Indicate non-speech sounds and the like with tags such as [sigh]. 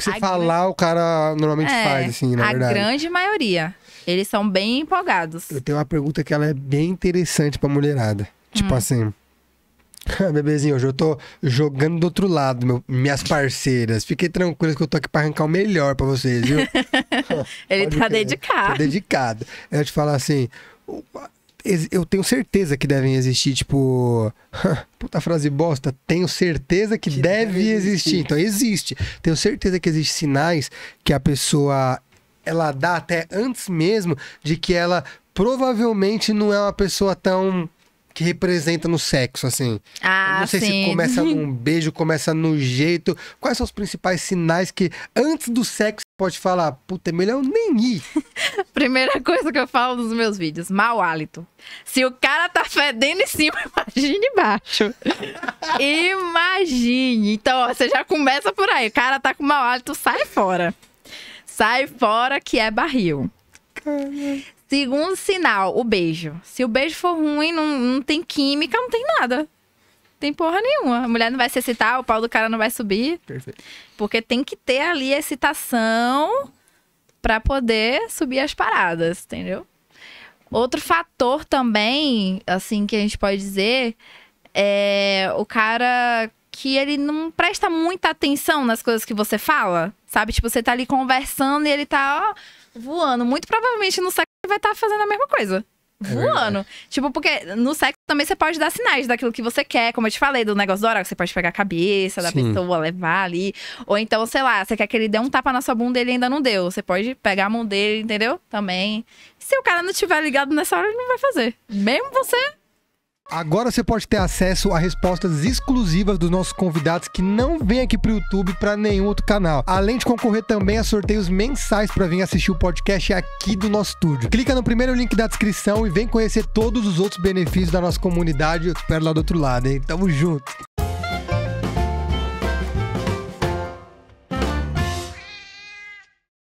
que você A falar, o cara normalmente É, faz, assim, na a verdade. grande maioria. Eles são bem empolgados. Eu tenho uma pergunta que ela é bem interessante pra mulherada. Tipo Hum. assim. [laughs] Bebezinho, hoje eu tô jogando do outro lado, meu- minhas parceiras. Fiquem tranquilas que eu tô aqui pra arrancar o melhor pra vocês, viu? [laughs] Ele Pode tá crer. dedicado. Tô dedicado. Eu te falar assim. Eu tenho certeza que devem existir, tipo. [laughs] Puta frase bosta. Tenho certeza que, deve, deve existir. existir. Então existe. Tenho certeza que existem sinais que a pessoa. Ela dá até antes mesmo de que ela provavelmente não é uma pessoa tão. Que representa no sexo, assim. Eu Ah, não sei sim. se começa [laughs] num beijo, começa no jeito. Quais são os principais sinais que antes do sexo pode falar? Puta, é melhor eu nem ir. [laughs] Primeira coisa que eu falo nos meus vídeos: mau hálito. Se o cara tá fedendo em cima, [laughs] imagine embaixo. imagine. Então, ó, você já começa por aí. O cara tá com mau hálito, sai fora. Sai fora que é barril. Segundo sinal, o beijo. Se o beijo for ruim, não, não tem química, não tem nada. Tem porra nenhuma. A mulher não vai se excitar, o pau do cara não vai subir. Perfeito. Porque tem que ter ali excitação pra poder subir as paradas, entendeu? Outro fator também, assim, que a gente pode dizer é o cara que ele não presta muita atenção nas coisas que você fala, sabe? Tipo, você tá ali conversando e ele tá ó, voando. Muito provavelmente no sexo ele vai estar fazendo a mesma coisa. Voando. Tipo, porque no sexo também você pode dar sinais daquilo que você quer, como eu te falei, do negócio do oral, você pode pegar a cabeça da Sim. pessoa, levar ali. Ou então, sei lá, você quer que ele dê um tapa na sua bunda e ele ainda não deu. Você pode pegar a mão dele, entendeu? Também. Se o cara não tiver ligado nessa hora, ele não vai fazer. Mesmo você. Agora você pode ter acesso a respostas exclusivas dos nossos convidados que não vêm aqui pro YouTube para nenhum outro canal. Além de concorrer também a sorteios mensais para vir assistir o podcast aqui do nosso estúdio. Clica no primeiro link da descrição e vem conhecer todos os outros benefícios da nossa comunidade. Eu te espero lá do outro lado, hein? Tamo junto.